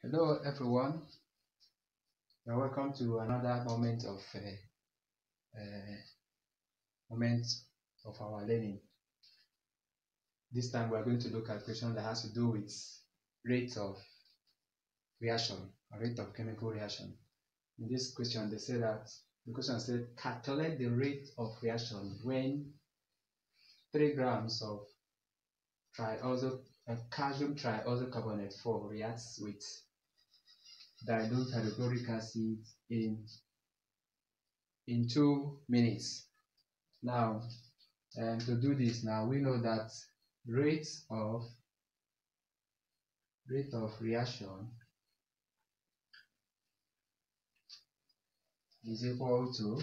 Hello everyone, you're welcome to another moment of uh, uh, moment of our learning. This time we are going to look at a question that has to do with rate of reaction or rate of chemical reaction. In this question, they say that the question said calculate the rate of reaction when 3 grams of trioxo, uh, calcium trioxocarbonate 4 reacts with dilute hydrochloric acid in in two minutes. Now, and to do this now, we know that rate of rate of reaction is equal to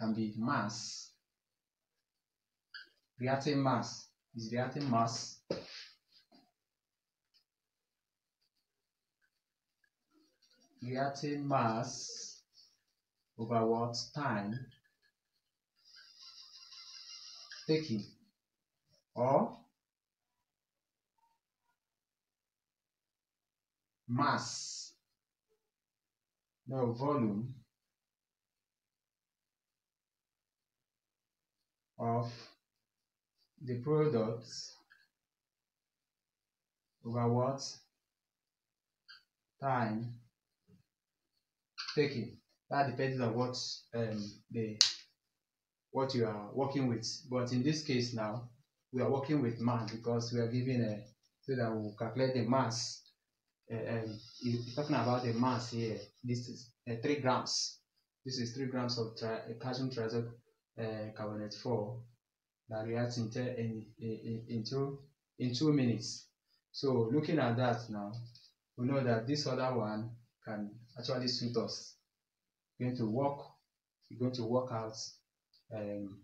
can be mass reacting mass is reacting mass reacting mass over what time? Taking or mass no volume. Of the products over what time taking. That depends on what um, the what you are working with. But in this case now, we are working with mass because we are given a so that we will calculate the mass. Uh, um, you're talking about the mass here. This is uh, three grams. This is three grams of tri calcium trioxo uh, carbonate 4 that reacts in, in, in, in, two, in two minutes. So looking at that now, we know that this other one can actually suit us. We're going to work, we're going to work out um,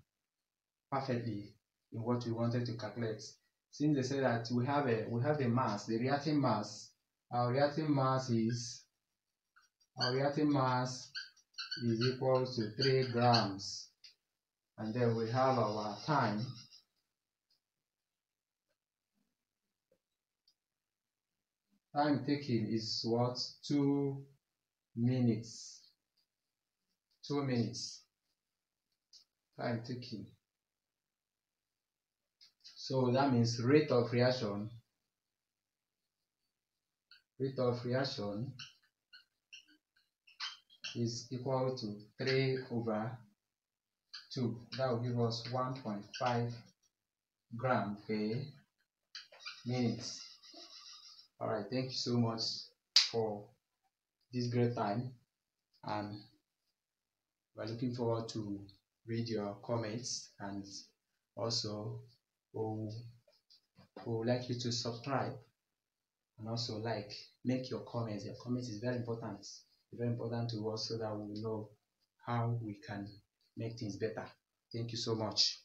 perfectly in what we wanted to calculate. Since they say that we have a we have a mass, the reacting mass. Our reacting mass is our reacting mass is equal to three grams and then we have our time time taken is what two minutes. Two minutes. Time taken so that means rate of reaction rate of reaction is equal to 3 over 2 that will give us 1.5 gram per minute. All right thank you so much for this great time and we're looking forward to read your comments and also we'll, we'll like you to subscribe and also like make your comments your comments is very important it's very important to us so that we know how we can make things better. Thank you so much.